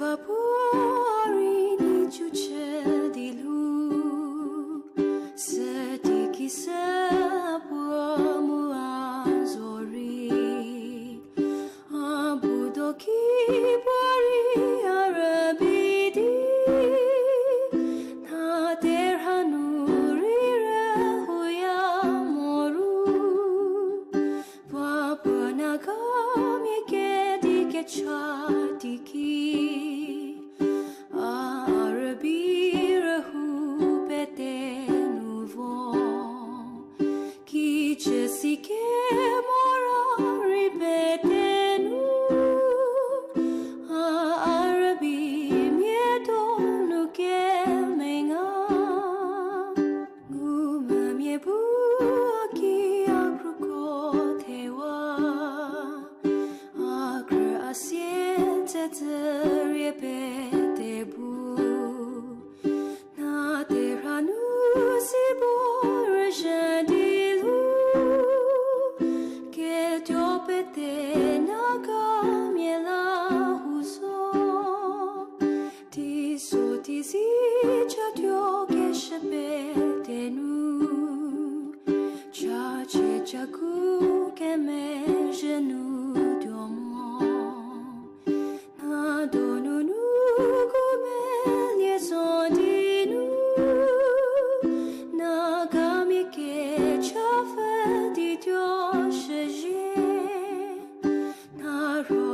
vapori nici ucel dilu se ciò di chi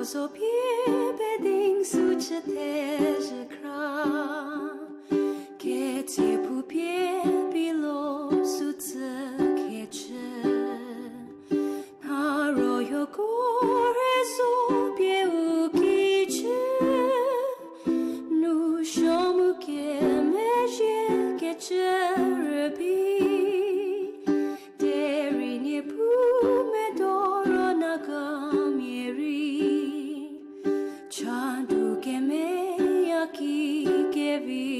so pieds bedding sous ce je crois que tes paupières bilo sous ce que tu na royo gore sous pied ou qui tu nous sommes que heavy.